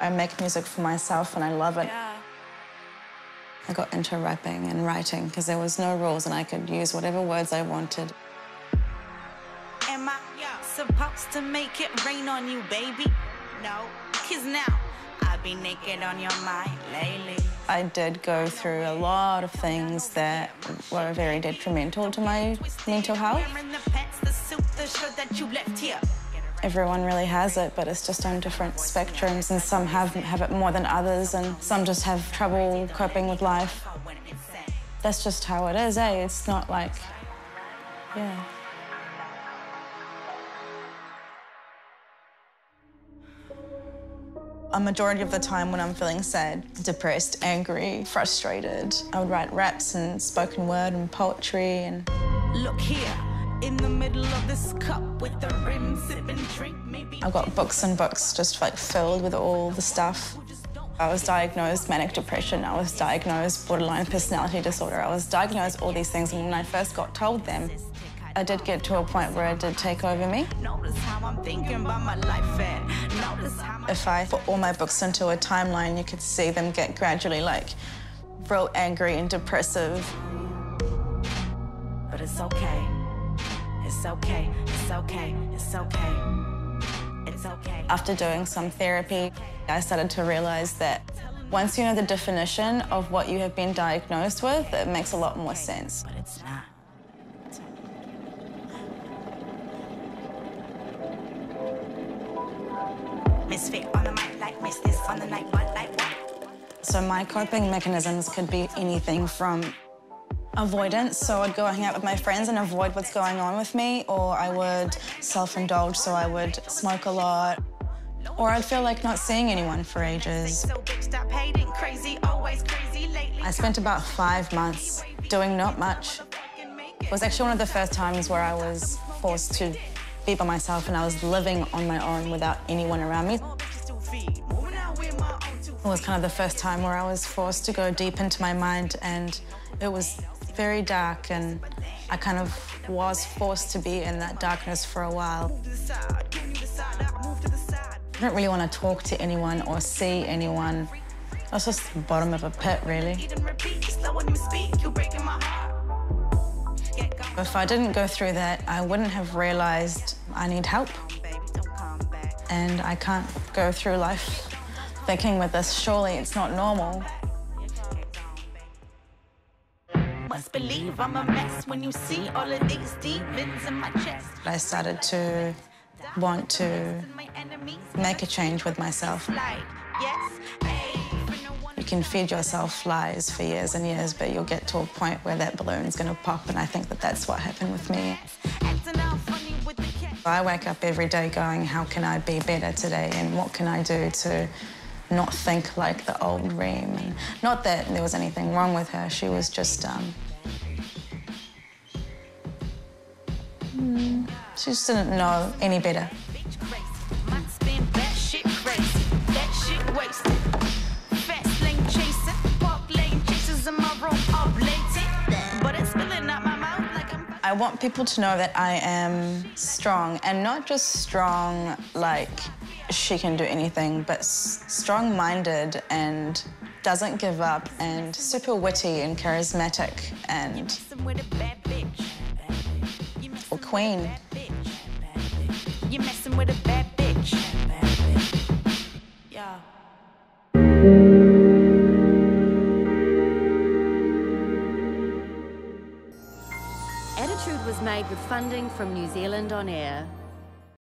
I make music for myself and I love it. I got into rapping and writing because there was no rules and I could use whatever words I wanted. Am I supposed to make it rain on you, baby? No, cause now I've been naked on your mind lately. I did go through a lot of things that were very detrimental to my mental health. Wearing the pants, the suit, the shirt that you left here. Everyone really has it, but it's just on different spectrums, and some have, have it more than others, and some just have trouble coping with life. That's just how it is, eh? It's not like, yeah. A majority of the time when I'm feeling sad, depressed, angry, frustrated, I would write raps and spoken word and poetry and Look here, in the middle of this cup with the rim sipping drink, maybe. I've got books and books just like filled with all the stuff. I was diagnosed manic depression, I was diagnosed borderline personality disorder, I was diagnosed all these things and when I first got told them, I did get to a point where it did take over me. Notice how I'm thinking about my life and notice how my If I put all my books into a timeline, you could see them get gradually like real angry and depressive. But it's okay. It's okay. It's okay. It's okay. It's okay. After doing some therapy, I started to realize that once you know the definition of what you have been diagnosed with, it makes a lot more sense. But it's not. Misfit on the mic like miss this on the night, what like what? So my coping mechanisms could be anything from avoidance, so I'd go hang out with my friends and avoid what's going on with me, or I would self-indulge, so I would smoke a lot, or I'd feel like not seeing anyone for ages. I spent about five months doing not much. It was actually one of the first times where I was forced to be by myself and I was living on my own without anyone around me. It was kind of the first time where I was forced to go deep into my mind and it was very dark and I kind of was forced to be in that darkness for a while. I didn't really want to talk to anyone or see anyone. I was just the bottom of a pit, really. If I didn't go through that, I wouldn't have realized I need help. And I can't go through life thinking with this, surely it's not normal. Must believe I'm a mess when you see all of these demons in my chest. I started to want to make a change with myself. You can feed yourself lies for years and years, but you'll get to a point where that balloon's going to pop, and I think that that's what happened with me. I wake up every day going, how can I be better today, and what can I do to not think like the old Reem? Not that there was anything wrong with her, she was just, um, mm, she just didn't know any better. I want people to know that I am strong, and not just strong like she can do anything, but strong-minded and doesn't give up, and super witty and charismatic, and a queen. messing with a bad bitch. Yeah. Attitude was made with funding from New Zealand On Air.